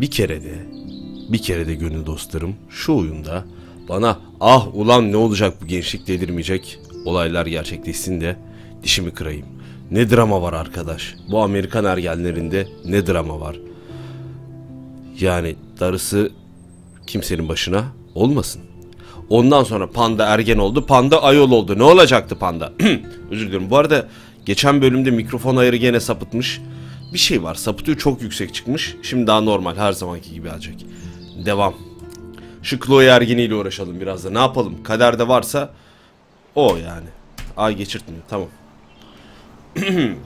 bir kere de bir kere de gönül dostlarım şu oyunda bana ah ulan ne olacak bu gençlik delirmeyecek olaylar gerçekleşsin de dişimi kırayım. Ne drama var arkadaş. Bu Amerikan ergenlerinde ne drama var. Yani darısı kimsenin başına olmasın. Ondan sonra panda ergen oldu, panda ayol oldu. Ne olacaktı panda? Özür dilerim. Bu arada geçen bölümde mikrofon ayarı gene sapıtmış. Bir şey var. Sapıtıyor çok yüksek çıkmış. Şimdi daha normal her zamanki gibi alacak. Devam. Şu Chloe ergeniyle uğraşalım biraz da. Ne yapalım? Kaderde varsa o yani. Ay geçirtmiyor. Tamam.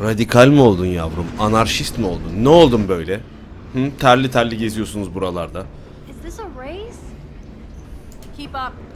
Radikal mi oldun yavrum? Anarşist mi oldun? Ne oldun böyle? Hı? Terli terli geziyorsunuz buralarda. Is this a race? Keep up.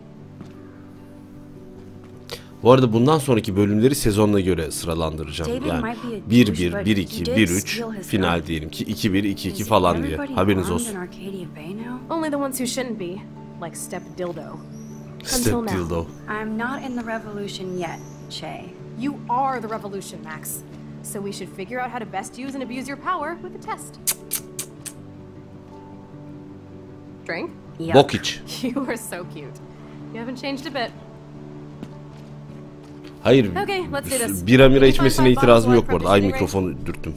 Bu arada bundan sonraki bölümleri sezonla göre sıralandıracağım. David Yani might be a 1-1, douche, but 1-2, he did 1-3 steal his final diyelim ki 2-1, 2-2 Is falan diye. Haberiniz olsun. Step Dildo. Step dildo. I'm not in the revolution yet, Che. You are the revolution, Max. So we should figure out how to best use and abuse your power with the test. Drink? Yuck. Bok iç. You are so cute. You haven't changed a bit. Hayır. Okay, let's do this. Bira mira içmesine itirazım yok bu arada. Ay mikrofonu dürttüm.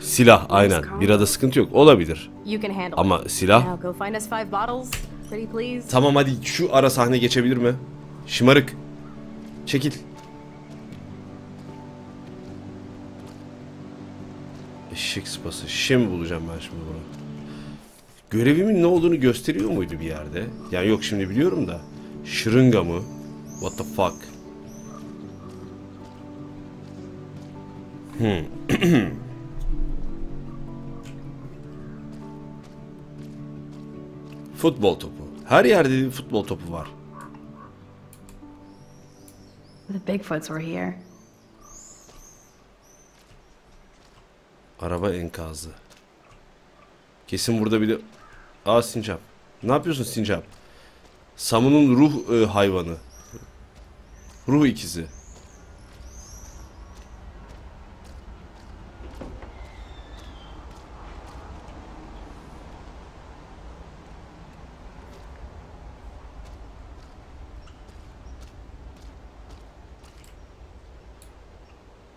Silah aynen. Birada sıkıntı yok. Olabilir. Ama silah. Tamam hadi şu ara sahne geçebilir mi? Şımarık. Çekil. Eşek sıpası. Şişe mi bulacağım ben şimdi bunu? Görevimin ne olduğunu gösteriyor muydu bir yerde? Yani yok şimdi biliyorum da. Şırınga mı? What the fuck? Hmm. Futbol topu. Her yerde bir futbol topu var. The Bigfoots were here. Araba enkazı. Kesin burada bir de... Aa sincap. Ne yapıyorsun sincap? Samu'nun ruh e, hayvanı. Ruh ikizi.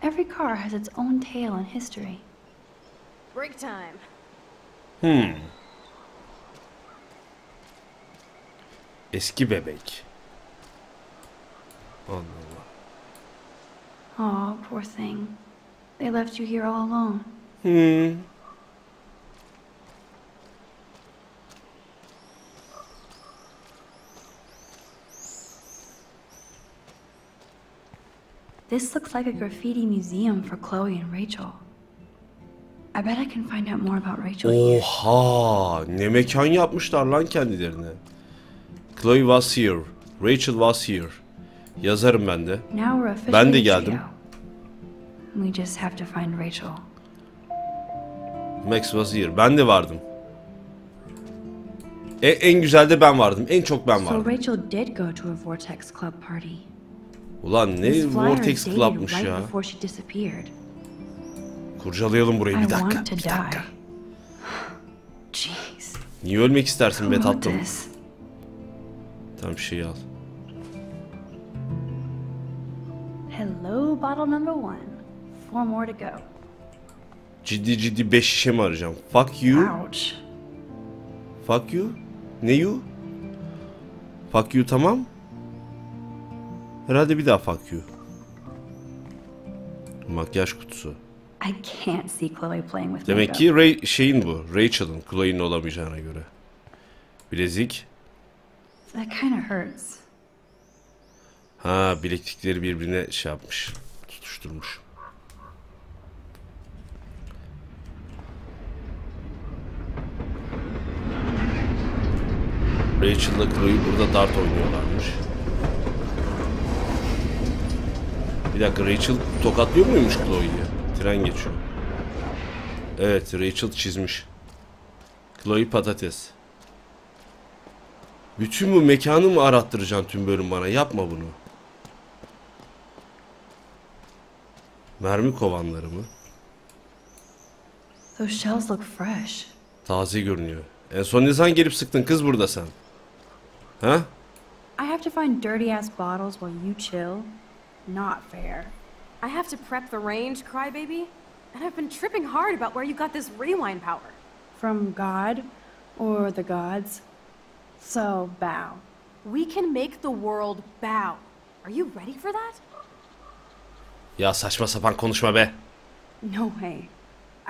Every car has its own tale and history. Break time. Hmm. Eski bebek. Allah Allah. Oh, poor thing. They left you here all alone. Hmm. This looks like a graffiti museum for Chloe and Rachel. I bet I can find out more about Rachel. Oha! Ne mekan yapmışlar lan kendilerine. Chloe was here. Rachel was here. Yazarım ben de. Ben de geldim. Max was here. Ben de vardım. E, en güzel de ben vardım. En çok ben So vardım. Rachel did go to a Vortex Club party. Ulan ne Vortex Club'mış ya. Kurcalayalım burayı bir dakika. Bir dakika. Niye ölmek istersin be tatlım? bir şey al. Hello, bottle number one. Four more to go. Ciddi ciddi 5 şişe mi arayacağım? Fuck you. Ouch. Fuck you. Ne you? Fuck you tamam. Herhalde bir daha fuck you. Makyaj kutusu. I can't see Chloe playing with Demek ki Ray, şeyin bu. Rachel'ın. Chloe'nin olamayacağına göre. Bilezik. That kind of hurts. Ha bileklikleri birbirine şey yapmış. Tutuşturmuş. Rachel'la Chloe burada dart oynuyorlarmış. Bir dakika Rachel tokatlıyor muymuş Chloe'yi? Tren geçiyor. Evet Rachel çizmiş. Chloe patates. Bütün bu mekanı mı arattıracaksın tüm bölüm bana? Yapma bunu. Mermi kovanları mı? Those shells look fresh. Taze görünüyor. En son ne zaman gelip sıktın kız burada sen? Ha? I have to find dirty ass bottles while you chill? Not fair. I have to prep the range, Crybaby. And I've been tripping hard about where you got this rewind power. From God or the gods. So, bow. We can make the world bow. Are you ready for that? Ya saçma sapan konuşma be. No way.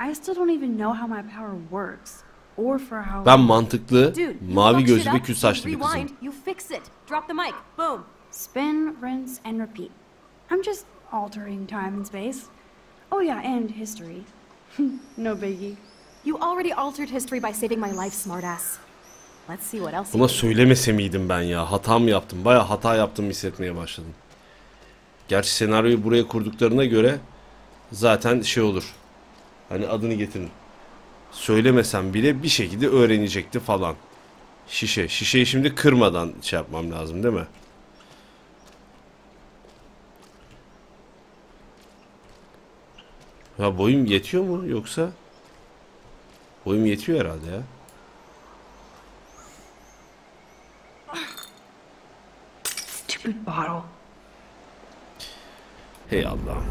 I still don't even know how my power works. Or for how. Ben mantıklı, mavi gözlü ve kül saçlı bir kızım. you fix it. Drop the mic. Boom. Spin, rinse, and repeat. I'm just altering time and space. Oh, yeah, and history. no biggie. You already altered history by saving my life, smartass. Let's see what else. Buna söylemese miydim ben ya? Hata mı yaptım? Baya hata yaptım hissetmeye başladım. Gerçi senaryoyu buraya kurduklarına göre zaten şey olur. Hani adını getirin. Söylemesem bile bir şekilde öğrenecekti falan. Şişe. Şişeyi şimdi kırmadan şey yapmam lazım değil mi? Ya boyum yetiyor mu yoksa? Boyum yetiyor herhalde ya. Stupid bottle. Hey Allah'ım.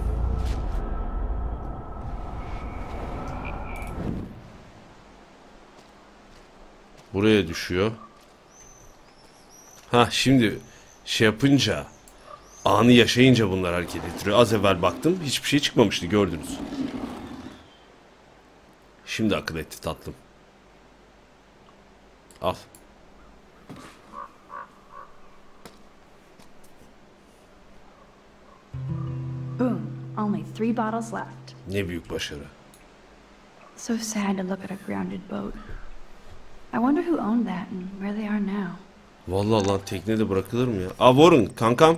Buraya düşüyor. Ha şimdi şey yapınca anı yaşayınca bunlar hareket ettiriyor. Az evvel baktım hiçbir şey çıkmamıştı gördünüz. Şimdi akıl etti tatlım. Al. Three bottles left. Ne büyük başarı. So sad to look at a grounded boat. I wonder who owned that and where they are now. Vallahi lan teknede bırakılır mı ya? Aa Warren kankam.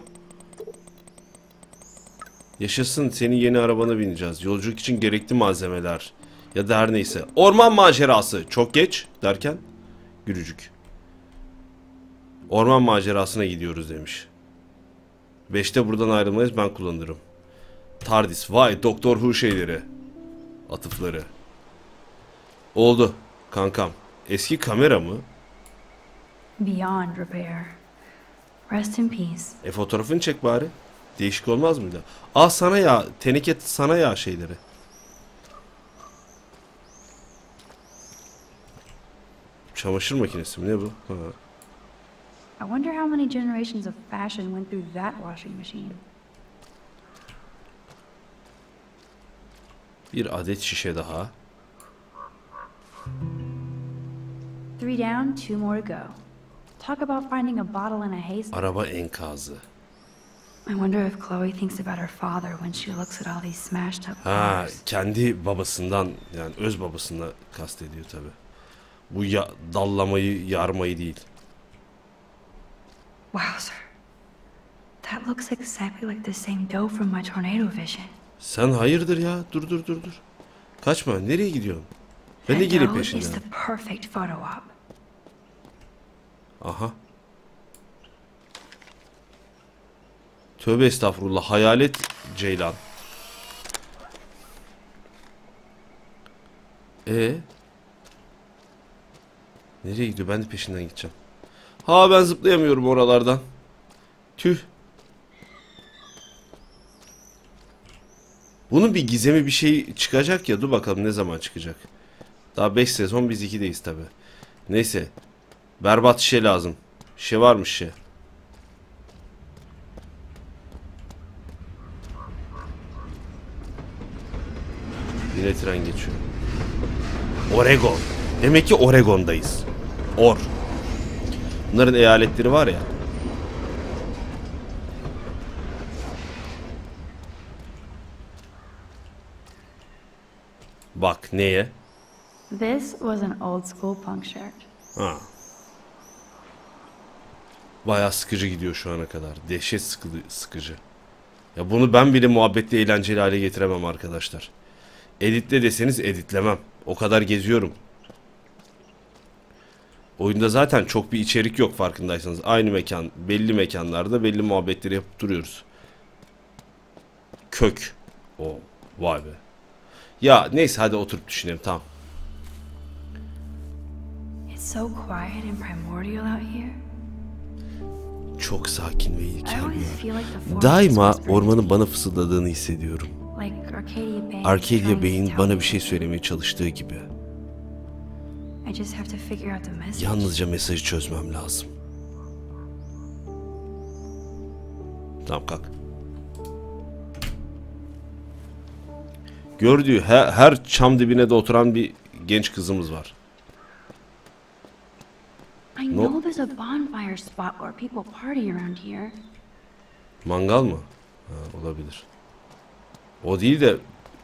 Yaşasın senin yeni arabana bineceğiz. Yolculuk için gerekli malzemeler. Ya da her neyse. Orman macerası. Çok geç derken. Gülücük. Orman macerasına gidiyoruz demiş. Beşte buradan ayrılmayız ben kullanırım. Tardis. Vay Doktor Who şeyleri. Atıfları. Oldu kankam. Eski kamera mı? Beyond repair. Rest in peace. E fotoğrafını çek bari. Değişik olmaz mıydı? Aa sana ya. Teneke sana ya şeyleri. Çamaşır makinesi mi ne bu? Ha. I wonder how many generations of fashion went through that washing machine. Bir adet şişe daha. Three down, two more to go. Talk about finding a bottle in a haystack. Araba enkazı. I wonder if Chloe thinks about her father when she looks at all these smashed up Ha, cars. kendi babasından yani öz babasına kastediyor tabi. Bu ya, dallamayı, yarmayı değil. Wowzer. That looks exactly like the same dough from my tornado vision. Sen hayırdır ya? Dur dur dur dur. Kaçma. Nereye gidiyorsun? Ben de is peşinden. Aha. Tövbe estağfurullah. Hayalet Ceylan. E Nereye gidiyor? Ben de peşinden gideceğim. Ha ben zıplayamıyorum oralardan. Tüh. Bunun bir gizemi bir şey çıkacak ya. Dur bakalım ne zaman çıkacak. Daha 5 sezon biz 2'deyiz tabi. Neyse. Berbat şişe lazım. Şişe varmış şişe. Yine tren geçiyor. Oregon. Demek ki Oregon'dayız. Or. Bunların eyaletleri var ya. Bak neye? This was an old school punk shirt. Ha. Bayağı sıkıcı gidiyor şu ana kadar. Dehşet sıkılı, sıkıcı. Ya bunu ben bile muhabbetli eğlenceli hale getiremem arkadaşlar. Editle deseniz editlemem. O kadar geziyorum. Oyunda zaten çok bir içerik yok farkındaysanız. Aynı mekan, belli mekanlarda belli muhabbetleri yapıp duruyoruz. Kök. O vay be. Ya neyse hadi oturup düşünelim tamam. It's so quiet and primordial out here. Çok sakin ve ilkel bir yer. Daima ormanın bana fısıldadığını hissediyorum. Arcadia Bey'in bana bir şey söylemeye çalıştığı gibi. Yalnızca mesajı çözmem lazım. Tamam kalk. Gördüğü her, her çam dibine de oturan bir genç kızımız var. I No. know there's a bonfire spot where people party around here. Mangal mı? Ha, olabilir. O değil de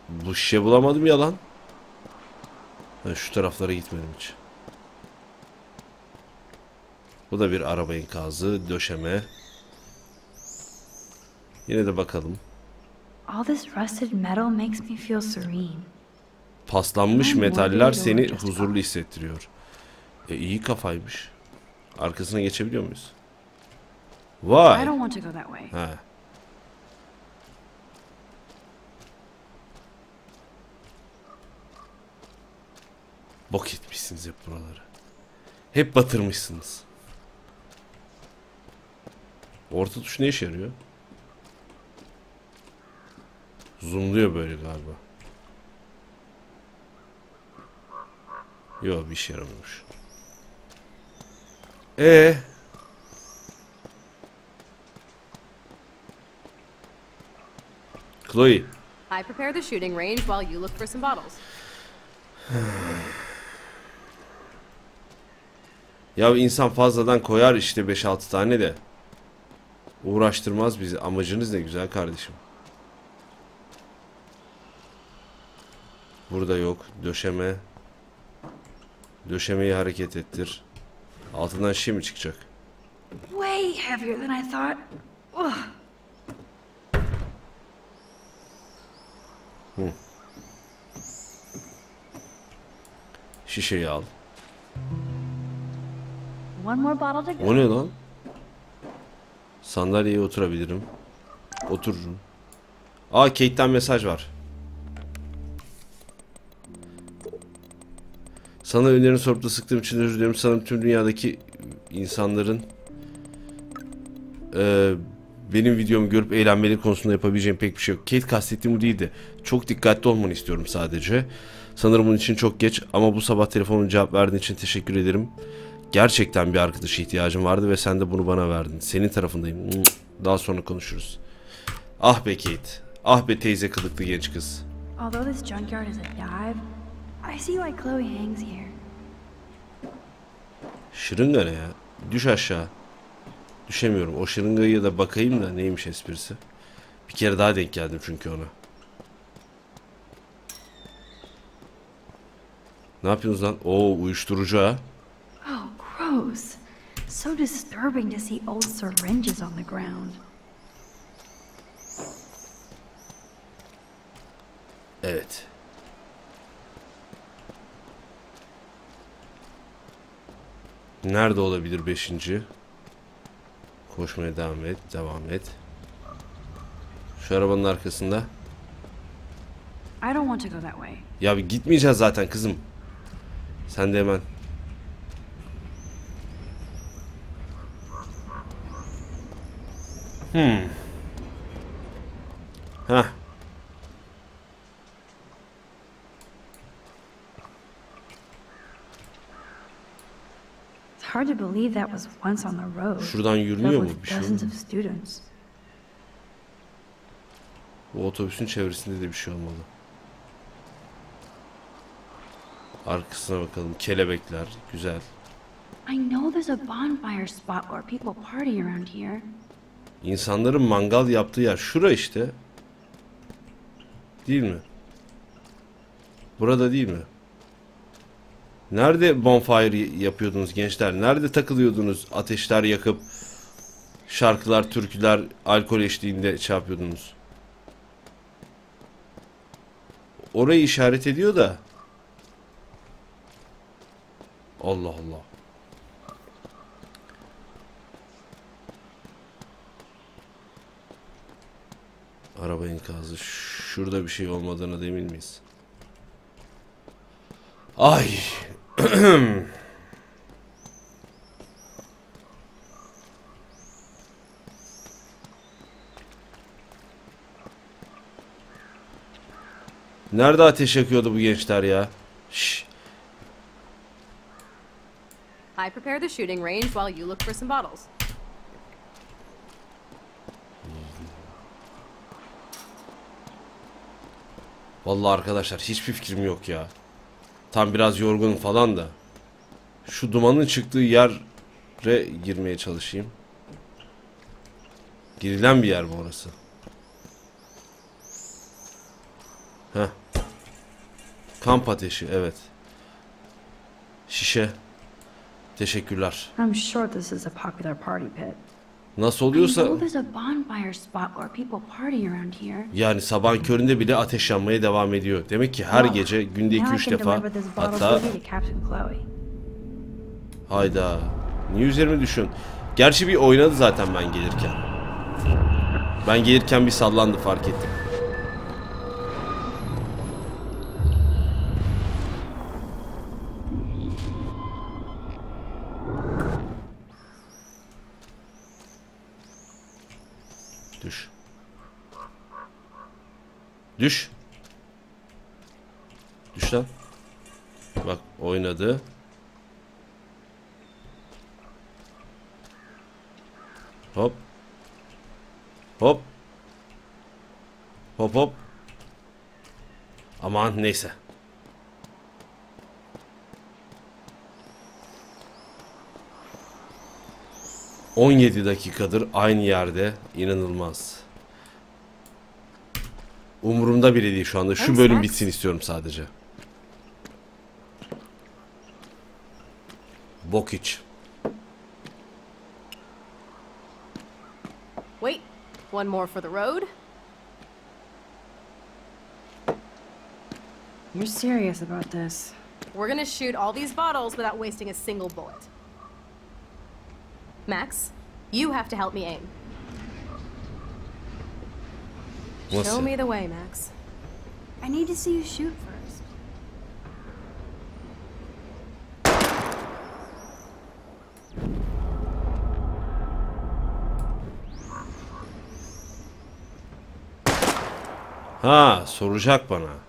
bu şişe bulamadım ya lan. Şu taraflara gitmedim hiç. Bu da bir araba enkazı, döşeme. Yine de bakalım. All this rusted metal makes me feel serene. Paslanmış metaller seni huzurlu hissettiriyor. E iyi kafaymış. Arkasına geçebiliyor muyuz? Vay. I don't want to go that way. He. Bok etmişsiniz hep buraları. Hep batırmışsınız. Orta tuş ne işe yarıyor? Zoomluyor böyle galiba. Yok bir işe yaramıyormuş. E Chloe I prepare the shooting range while you look for some bottles. Ya insan fazladan koyar işte 5-6 tane de. Uğraştırmaz bizi. Amacınız ne güzel kardeşim. Burada yok. Döşeme. Döşemeyi hareket ettir. Altından şey mi çıkacak? Way heavier than I thought. Ugh. Şişeyi al. One more bottle to go. O ne lan? Sandalyeye oturabilirim. Otururum. Aa Kate'den mesaj var. Sana önerini sorup da sıktığım için özür dilerim. Sanırım tüm dünyadaki insanların eee, benim videomu görüp eğlenmeleri konusunda yapabileceğim pek bir şey yok. Kate kastettiğim bu değildi. Çok dikkatli olmanı istiyorum sadece. Sanırım bunun için çok geç ama bu sabah telefonun cevap verdiğin için teşekkür ederim. Gerçekten bir arkadaşa ihtiyacım vardı ve sen de bunu bana verdin. Senin tarafındayım. Daha sonra konuşuruz. Ah be Kate. Ah be teyze kılıklı genç kız. Although this junkyard is a dive, I see why Chloe hangs here. Şırınga ne ya? Düş aşağı. Düşemiyorum. O şırıngayı da bakayım da neymiş esprisi. Bir kere daha denk geldim çünkü ona. Ne yapıyorsunuz lan? Oo uyuşturucu ha. Oh, gross. So disturbing to see old syringes on the ground. Evet. Nerede olabilir beşinci? Koşmaya devam et, devam et. Şu arabanın arkasında. Ya bir gitmeyeceğiz zaten kızım. Sen de hemen. Hmm. Heh. Hard to believe that was once on the road. Şuradan yürünüyor mu? Bir şey students. Bu otobüsün çevresinde de bir şey olmalı. Arkasına bakalım. Kelebekler. Güzel. I know there's a bonfire spot where people party around here. İnsanların mangal yaptığı yer. Şura işte. Değil mi? Burada değil mi? Nerede bonfire yapıyordunuz gençler? Nerede takılıyordunuz ateşler yakıp şarkılar, türküler, alkol eşliğinde şey. Orayı işaret ediyor da. Allah Allah. Araba enkazı. Şurada bir şey olmadığına emin miyiz? Ay. Nerede ateş yakıyordu bu gençler ya? Şş. I prepare the shooting range while you look for some bottles. Vallahi arkadaşlar hiçbir fikrim yok ya. Tam biraz yorgunum falan da. Şu dumanın çıktığı yere girmeye çalışayım. Girilen bir yer mi orası? Heh. Kamp ateşi evet. Şişe. Teşekkürler. I'm sure this is a popular party pit. Nasıl oluyorsa yani sabahın köründe bile ateş yanmaya devam ediyor. Demek ki her gece günde now I 2-3 can defa hatta. Hayda. Niye üzerime düşün? Gerçi bir oynadı zaten ben gelirken. Ben gelirken bir sallandı fark ettim. Düş. Düş. Düş lan. Bak oynadı. Hop. Hop. Hop hop. Aman neyse. ...17 dakikadır aynı yerde inanılmaz. Umurumda bile değil şu anda. Şu bölüm bitsin istiyorum sadece. Bok iç. Wait, one more for the road. You're serious about this. We're gonna shoot all these bottles without wasting a single bullet. Max, you have to help me aim. Nasıl? Show me the way, Max. I need to see you shoot first. Ah, ha soracak bana.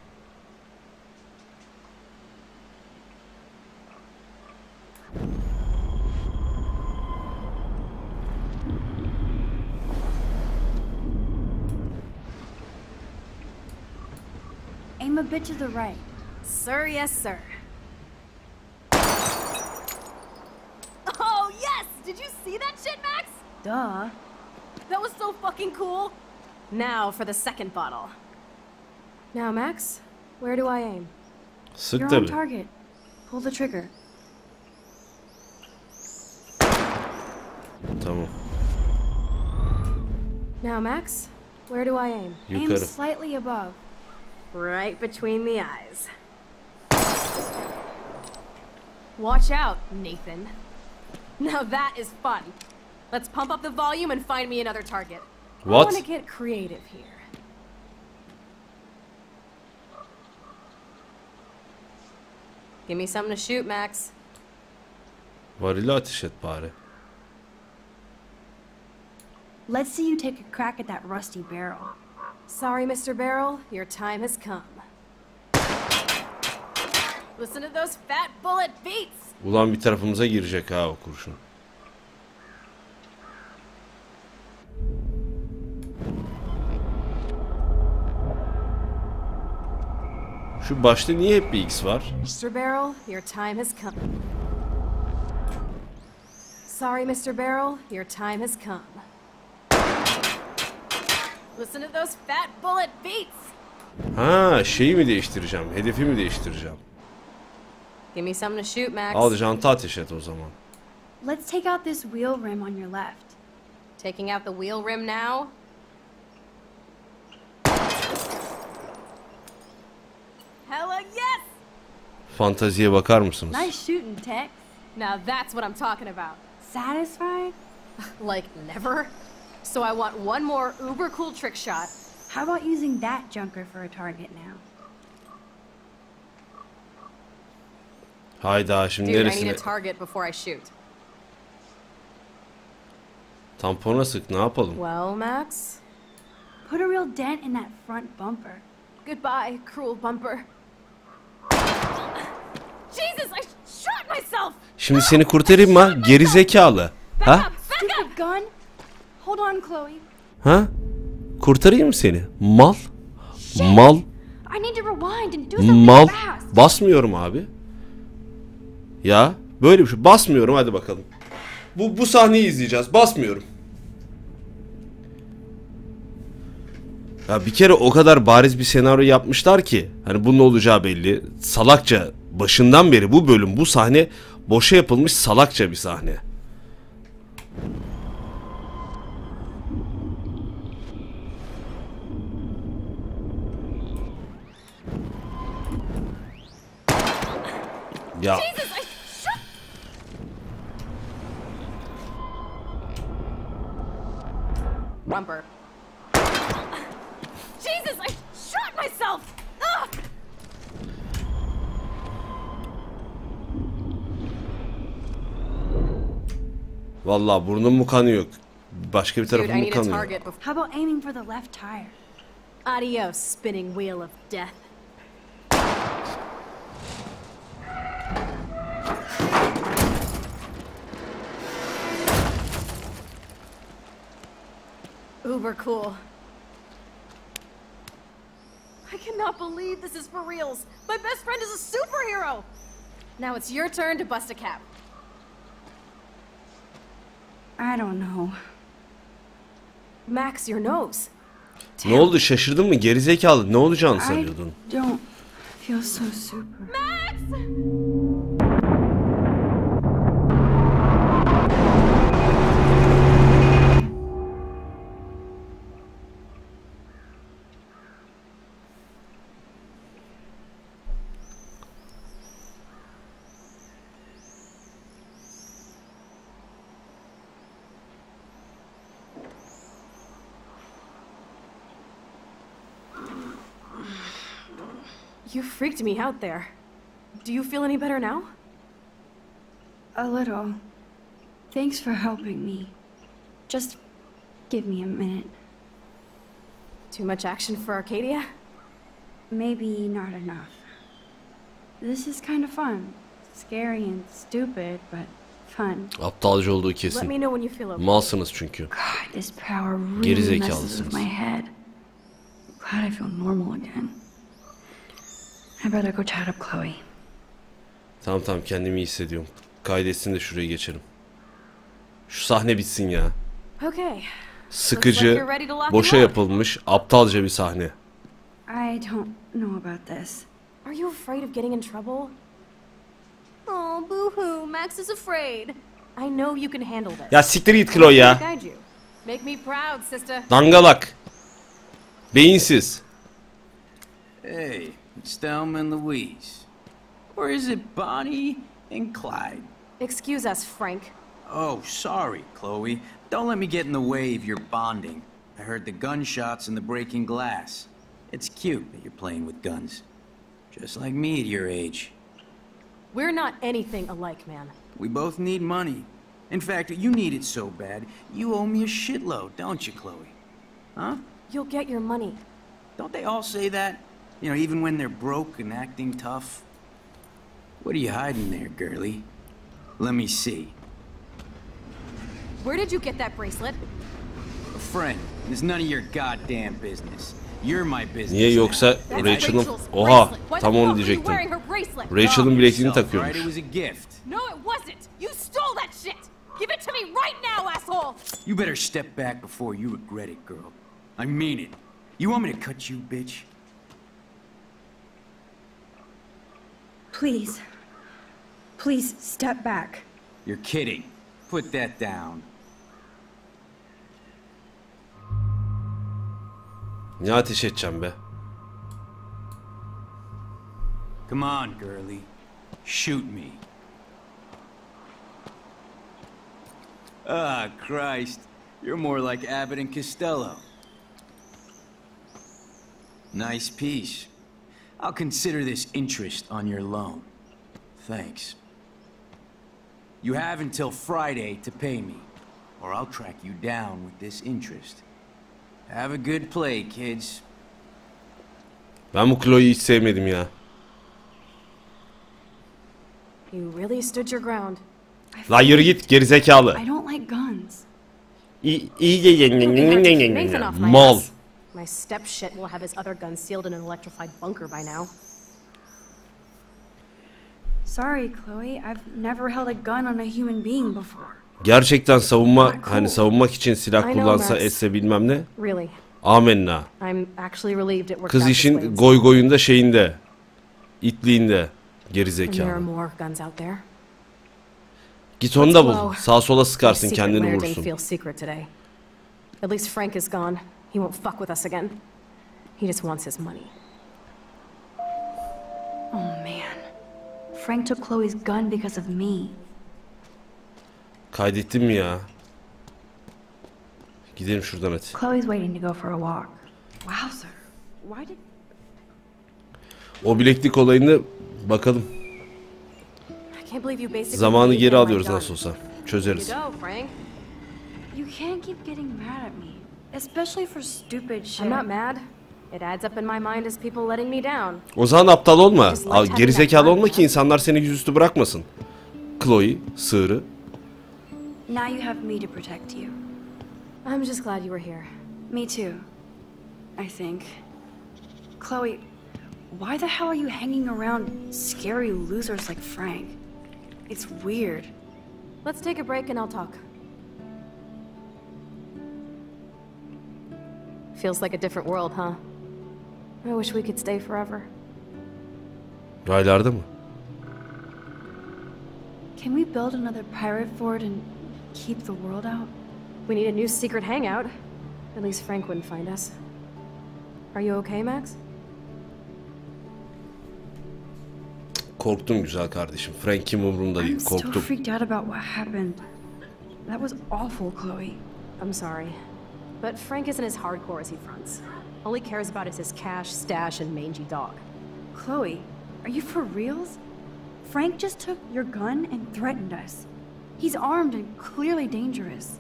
Bit to the right. Sir, yes, sir. Oh, yes! Did you see that shit, Max? Duh. That was so fucking cool. Now for the second bottle. Now, Max, where do I aim? Sık You're on target. Pull the trigger. Tamam. Now, Max, where do I aim? Aim Yukarı. slightly above. Right between the eyes. Watch out, Nathan. Now that is fun. Let's pump up the volume and find me another target. What? I What? want to get creative here. Give me something to shoot, Max. Varili ateş et bari. Let's see you take a crack at that rusty barrel. Sorry, Mr. Barrel, your time has come. Listen to those fat bullet beats! Ulan bir tarafımıza girecek ha o kurşun. Şu başta niye hep bir X var? Mr. Barrel, your time has come. Sorry, Mr. Barrel, your time has come. Listen to those fat bullet beats! Ha şeyi mi değiştireceğim? Hedefi mi değiştireceğim? Give me something to shoot, Max. Al janta ateş et o zaman. Let's take out this wheel rim on your left. Taking out the wheel rim now? Hella yes! Fantaziye bakar mısınız? Nice shooting, Tex. Now that's what I'm talking about. Satisfied? Like, never? So I want one more uber cool trick shot. How about using that junker for a target now? Hayda şimdi Dude, I need neresine? a target before I shoot. Tampona sık ne yapalım? Well, Max? Put a real dent in that front bumper. Goodbye, cruel bumper. Jesus, I shot myself! Şimdi seni kurtarayım mı? Geri zekalı. Ha? Back up! Stupid gun! Hold on, Chloe. Ha? Kurtarayım seni? Mal. Mal. Mal. Basmıyorum abi. Ya böyle bir şey. Basmıyorum hadi bakalım. Bu, bu sahneyi izleyeceğiz. Basmıyorum. Ya bir kere o kadar bariz bir senaryo yapmışlar ki hani bunun olacağı belli. Salakça başından beri bu bölüm bu sahne boşa yapılmış salakça bir sahne. Ya Jesus, I shot... Bumper. Jesus, I shot myself! Ugh! vallahi burnum mu kanıyor? Başka bir tarafım I mı need a kanıyor? How about aiming for the left tire? Adios, spinning wheel of death. Uber cool. I cannot believe this is for reals. My best friend is a superhero. Now it's your turn to bust a cap. I don't know. Max, your nose. Ne oldu şaşırdın mı gerizekalı ne olacağını I sanıyordun? don't feel so super. Max! You freaked me out there. Do you feel any better now? A little. Thanks for helping me. Just give me a minute. Too much action for Arcadia? Maybe not enough. This is kind of fun. Scary and stupid, but fun. Aptalca olduğu Let me kesin. know when you feel okay. Malsınız çünkü. God, this power really Gerizekalısınız. messes with my head. Glad I feel normal again. I better go chat up Chloe. Tamam tamam kendimi iyi hissediyorum. Kaydetsin de şuraya geçelim. Şu sahne bitsin ya. Okay. Sıkıcı, boşa yapılmış, aptalca bir sahne. I don't know about this. Are you afraid of getting in trouble? Oh, boo-hoo, Max is afraid. I know you can handle this. Ya siktir git Chloe ya. Guide you. Make me proud, sister. Dangalak. Beyinsiz. Hey, and Louise. Or is it Bonnie and Clyde? Excuse us, Frank. Oh, sorry, Chloe. Don't let me get in the way of your bonding. I heard the gunshots and the breaking glass. It's cute that you're playing with guns. Just like me at your age. We're not anything alike, man. We both need money. In fact, you need it so bad, you owe me a shitload, don't you, Chloe? Huh? You'll get your money. Don't they all say that? You know, even when they're broke and acting tough? What are you hiding there, girlie? Let me see. Where did you get that bracelet? A friend. It's none of your goddamn business. You're my business. Niye yoksa Rachel'ın oha tam onu you wearing diyecektim. her bracelet? Rachel'ın Calm bilekliğini yourself, takıyormuş. It was a gift. No, it wasn't. You stole that shit. Give it to me right now, asshole. You better step back before you regret it, girl. I mean it. You want me to cut you, bitch? Please. Please step back. You're kidding. Put that down. Ne ateş edeceğim be. Come on, girlie. Shoot me. Ah, Christ. You're more like Abbott and Costello. Nice piece. I'll consider this interest on your loan. Thanks. You have until Friday to pay me, or I'll track you down with this interest. Have a good play, kids. Ben bu Chloe'yi hiç sevmedim ya. You really stood your ground. La yürü git gerizekalı. I don't like guns. İyi iyi Mal. My step shit will have his other gun sealed in an electrified bunker by now. Sorry, Chloe. I've never held a gun on a human being before. Gerçekten savunma hani savunmak için silah kullansa etse bilmem ne. Really. Amenna. I'm actually relieved it worked Kız işin goy goyunda şeyinde. İtliğinde. And there are Gerizekalı. more guns out there. Git onu da bul. Sağa sola sıkarsın kendini vurursun. feel secret today. At least Frank is gone. He won't fuck with us again. He just wants his money. Oh man. Frank took Chloe's gun because of me. Kaydettin mi ya? Gidelim şuradan hadi. Chloe's waiting to go for a walk. Wowzer. Why did O bileklik olayını bakalım. I can't believe you basically Zamanı geri alıyoruz nasıl olsa. You Çözeriz. you can't keep getting mad at me, especially for stupid shit. I'm not mad. It adds up in my mind as people letting me down. O zaman aptal olma. Just like Al, having Gerizekalı that olma fun, ki insanlar seni yüzüstü bırakmasın. Chloe, sığırı. Now you have me to protect you. I'm just glad you were here. Me too. I think. Chloe, why the hell are you hanging around scary losers like Frank? It's weird. Let's take a break and I'll talk. Feels like a different world, huh? I wish we could stay forever. Raylarda mı? Can we build another pirate fort and keep the world out? We need a new secret hangout. At least Frank wouldn't find us. Are you okay, Max? Korktum güzel kardeşim. Frank kim umurumda I'm değil. still Korktum. freaked out about what happened. That was awful, Chloe. I'm sorry. But Frank isn't as hardcore as he fronts. All he cares about is his cash, stash, and mangy dog. Chloe, are you for reals? Frank just took your gun and threatened us. He's armed and clearly dangerous.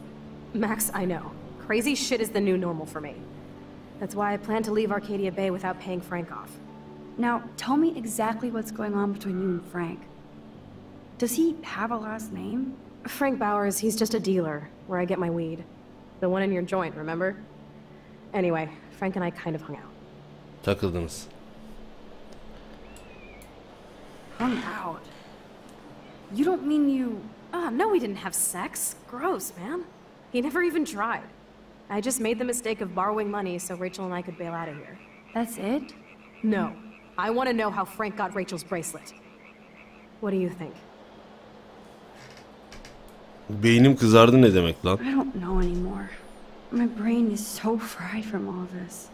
Max, I know. Crazy shit is the new normal for me. That's why I plan to leave Arcadia Bay without paying Frank off. Now, tell me exactly what's going on between you and Frank. Does he have a last name? Frank Bowers, he's just a dealer where I get my weed. The one in your joint, remember? Anyway, Frank and I kind of hung out. Takıldınız. Hung out. You don't mean you. Ah, no, we didn't have sex. Gross, man. He never even tried. I just made the mistake of borrowing money so Rachel and I could bail out of here. That's it? No. I want to know how Frank got Rachel's bracelet. What do you think? Beynim kızardı ne demek lan? I don't know anymore. My brain is so fried from all this.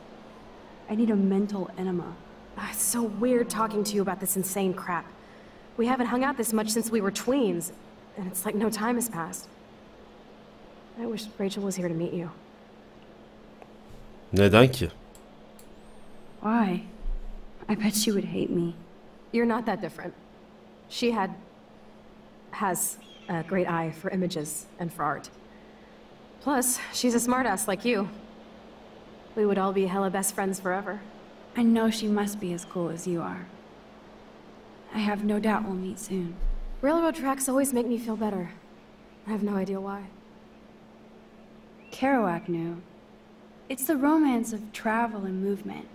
I need a mental enema. Ah, it's so weird talking to you about this insane crap. We haven't hung out this much since we were tweens, and it's like no time has passed. I wish Rachel was here to meet you. Neden ki? Why? I bet she would hate me. You're not that different. She had. has a great eye for images and for art. Plus, she's a smartass like you. We would all be hella best friends forever. I know she must be as cool as you are. I have no doubt we'll meet soon. Railroad tracks always make me feel better. I have no idea why. Kerouac knew. It's the romance of travel and movement.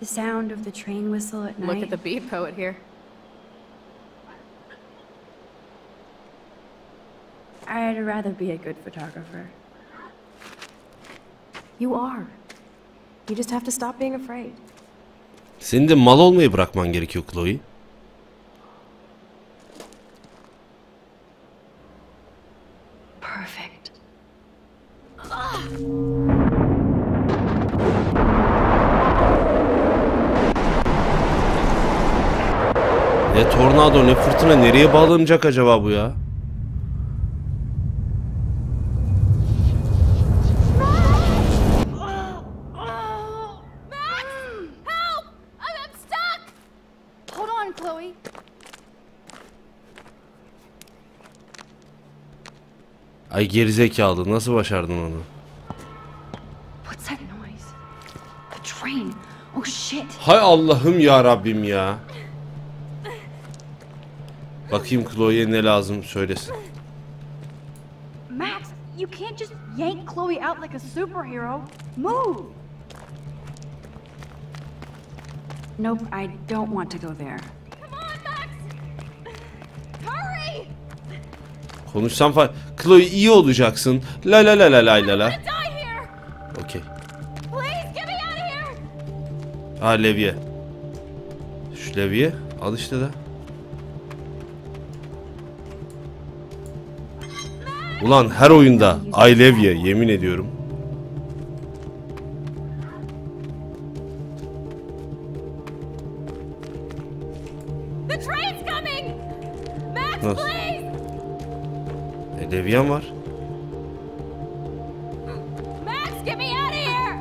The sound of the train whistle at night. Look at the beat poet here. I'd rather be a good photographer. You are. You just have to stop being afraid. Senin de mal olmayı bırakman gerekiyor Chloe. Perfect. Ne tornado ne fırtına nereye bağlanacak acaba bu ya? Ay gerizekalı nasıl başardın onu? What's that noise? The train. Oh shit. Hay Allah'ım ya Rabbim ya. Bakayım Chloe'ye ne lazım söylesin. Max, you can't just yank Chloe out like a superhero. Move! Nope, I don't want to go there. Come on, Max! Hurry! Konuşsam falan. Chloe iyi olacaksın. La la la la la la la. Okey. Ha levye. Şu levye. Al işte de. Ulan her oyunda I levye yemin ediyorum. Levyen var. Max, get me out of here!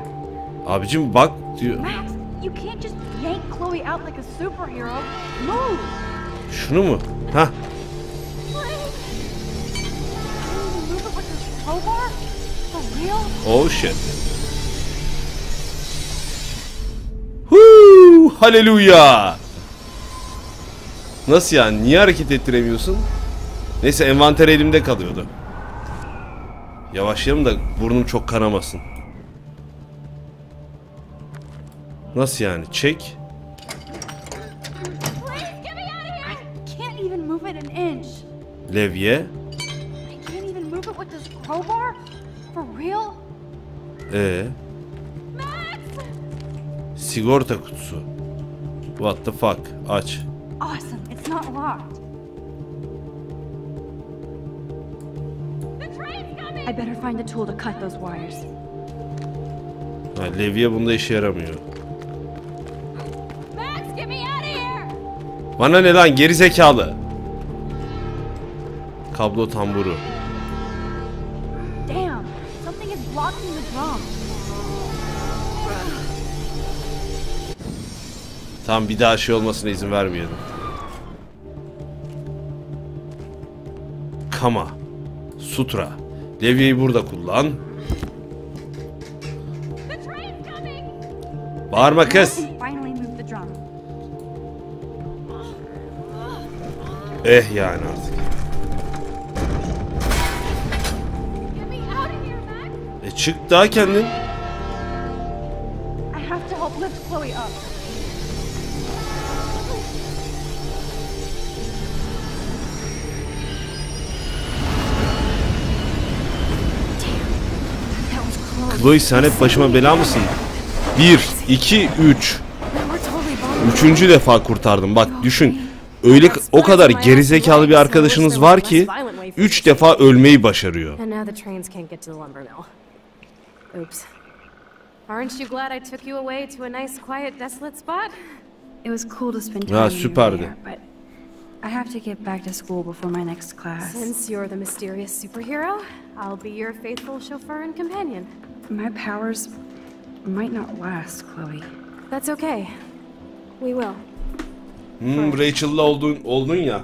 Abicim bak diyor. Max, you can't just yank Chloe out like a superhero. Move! Şunu mu? Ha. Oh shit. Huu, haleluya. Nasıl yani? Niye hareket ettiremiyorsun? Neyse envanter elimde kalıyordu. Yavaşlayalım da burnum çok kanamasın. Nasıl yani? Çek. Levye. Ee, sigorta kutusu. What the fuck? Aç. Awesome, it's not locked. I better find a tool to cut those wires. Ha, levye bunda işe yaramıyor. Max, get me out of here! Bana ne lan geri zekalı? Kablo tamburu. Damn, something is blocking the drum. Tamam bir daha şey olmasına izin vermeyelim. Kama. Sutra. Levyeyi burada kullan. Bağırma kız. Eh yani artık. E çık daha kendin. I have to help lift Chloe up. Chloe sen hep başıma bela mısın? 1, 2, 3. We're totally bonded. Üçüncü defa kurtardım. Bak düşün. Öyle o kadar gerizekalı bir arkadaşınız var ki 3 defa ölmeyi başarıyor. And now the trains can't get to the lumber mill. Oops. Aren't you glad I took you away to a nice, quiet, desolate spot? It was cool to spend time Ha, when you were süperdi. I have to get back to school before my next class. Since you're the mysterious superhero, I'll be your faithful chauffeur and companion. My powers might not last, Chloe. That's okay. We will. Hmm, Rachel'la oldun, oldun ya.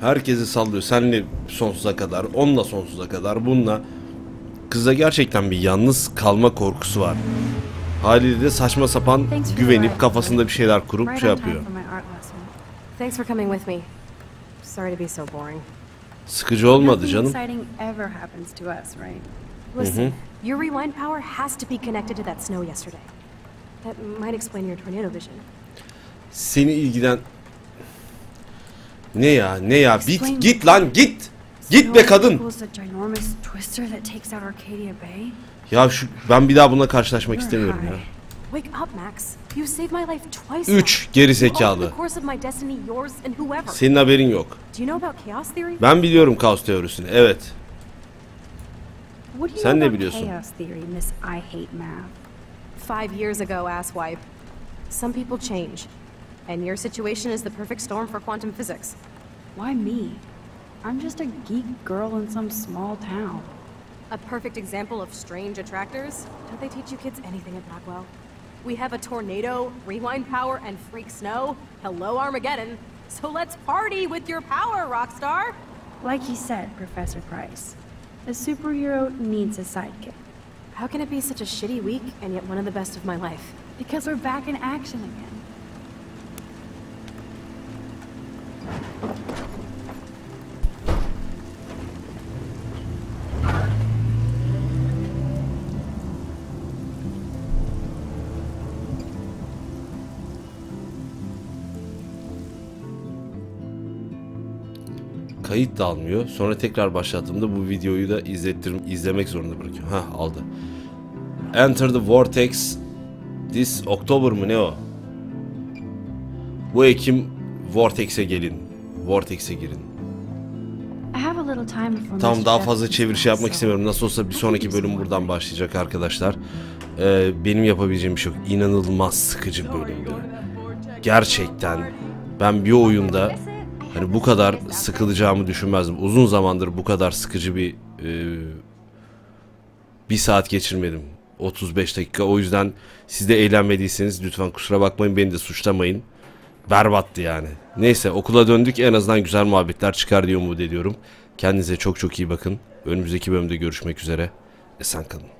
Herkesi sallıyor. Senle sonsuza kadar, onunla sonsuza kadar, bununla. Kıza gerçekten bir yalnız kalma korkusu var. Haliyle de saçma sapan güvenip kafasında bir şeyler kurup şey yapıyor. Thanks for coming with me. Sorry to be so boring. Sıkıcı olmadı canım. exciting ever happens to us, right? Listen, your rewind power has to be connected to that snow yesterday. That might explain your tornado vision. Seni ilgilen... Ne ya ne ya bit git lan git. Git be kadın. equals the ginormous twister that takes out Arcadia Bay? Ya şu ben bir daha bununla karşılaşmak istemiyorum ya. Wake up, Max. You saved my life twice. Üç, now. geri zekalı. the course of my destiny, yours and whoever. Senin haberin yok. Do you know about chaos theory? Ben biliyorum kaos teorisini. Evet. What do you Sen ne biliyorsun? chaos theory, Miss I hate math? Five years ago, asswipe. Some people change. And your situation is the perfect storm for quantum physics. Why me? I'm just a geek girl in some small town. A perfect example of strange attractors? Don't they teach you kids anything at Blackwell? We have a tornado, rewind power, and freak snow. Hello, Armageddon. So let's party with your power, Rockstar! Like you said, Professor Price, a superhero needs a sidekick. How can it be such a shitty week and yet one of the best of my life? Because we're back in action again. Kayıt da almıyor. Sonra tekrar başlattığımda bu videoyu da izlettir izlemek zorunda bırakıyor. Ha aldı. Enter the Vortex this October mı ne o? Bu Ekim Vortex'e gelin. Vortex'e girin. Tamam daha fazla comes çeviri back, şey yapmak istemiyorum. Nasıl olsa bir sonraki bölüm buradan başlayacak arkadaşlar. Ee, benim yapabileceğim bir şey yok. İnanılmaz sıkıcı bölümdü. Gerçekten ben bir oyunda hani bu kadar sıkılacağımı düşünmezdim. Uzun zamandır bu kadar sıkıcı bir e, bir saat geçirmedim. 35 dakika. O yüzden siz de eğlenmediyseniz lütfen kusura bakmayın beni de suçlamayın. Berbattı yani. Neyse okula döndük en azından güzel muhabbetler çıkar diye umut ediyorum. Kendinize çok çok iyi bakın. Önümüzdeki bölümde görüşmek üzere. Esen kalın.